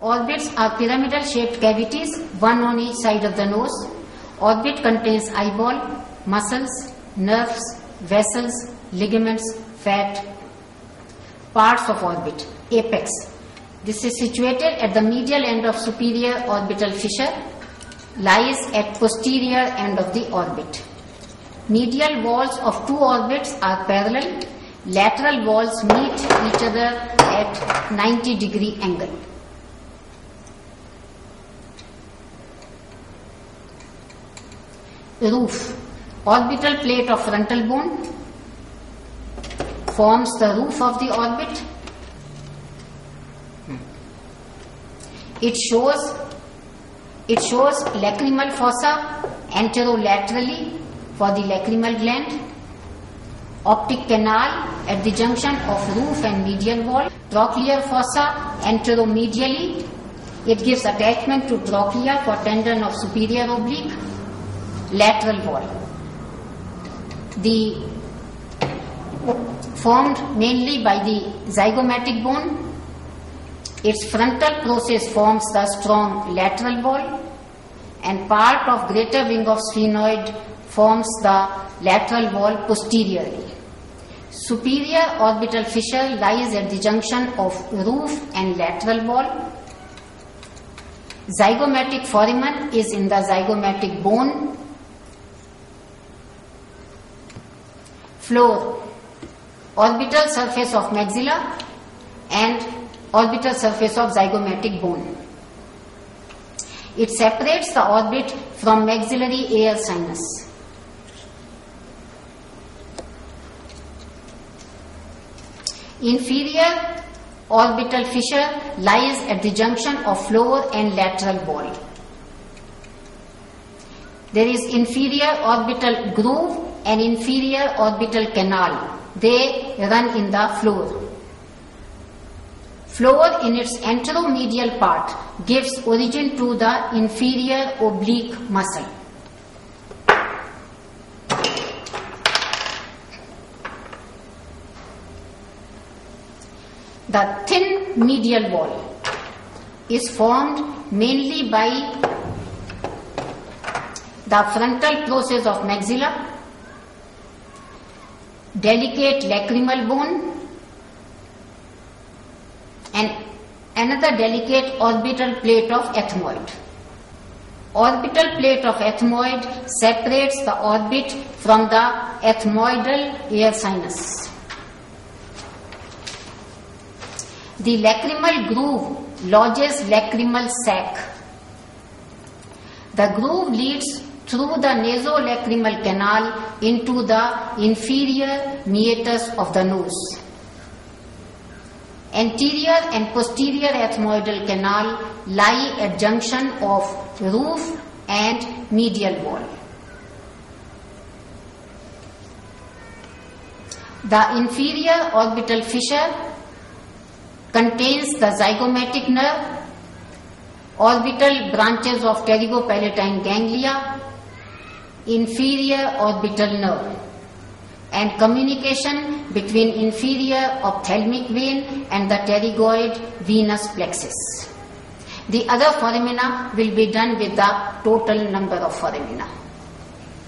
Orbits are pyramidal shaped cavities, one on each side of the nose. Orbit contains eyeball, muscles, nerves, vessels, ligaments, fat. Parts of orbit. Apex. This is situated at the medial end of superior orbital fissure, lies at posterior end of the orbit. Medial walls of two orbits are parallel. Lateral walls meet each other at 90 degree angle. Roof. Orbital plate of frontal bone forms the roof of the orbit. It shows it shows lacrimal fossa anterolaterally for the lacrimal gland, optic canal at the junction of roof and medial wall, trochlear fossa anteromedially. It gives attachment to trochlea for tendon of superior oblique, lateral wall. The formed mainly by the zygomatic bone. Its frontal process forms the strong lateral wall and part of greater wing of sphenoid forms the lateral wall posteriorly. Superior orbital fissure lies at the junction of roof and lateral wall. Zygomatic foramen is in the zygomatic bone. Floor orbital surface of maxilla and orbital surface of zygomatic bone. It separates the orbit from maxillary air sinus. Inferior orbital fissure lies at the junction of floor and lateral wall. There is inferior orbital groove and inferior orbital canal. They run in the floor. Floor in its anteromedial part gives origin to the inferior oblique muscle. The thin medial wall is formed mainly by the frontal process of maxilla, delicate lacrimal bone, and another delicate orbital plate of ethmoid. Orbital plate of ethmoid separates the orbit from the ethmoidal air sinus. The lacrimal groove lodges lacrimal sac. The groove leads through the nasolacrimal canal into the inferior meatus of the nose. Anterior and posterior ethmoidal canal lie at junction of roof and medial wall. The inferior orbital fissure contains the zygomatic nerve, orbital branches of pterygopalatine ganglia, inferior orbital nerve, and communication between inferior ophthalmic vein and the pterygoid venous plexus. The other foramina will be done with the total number of foramina.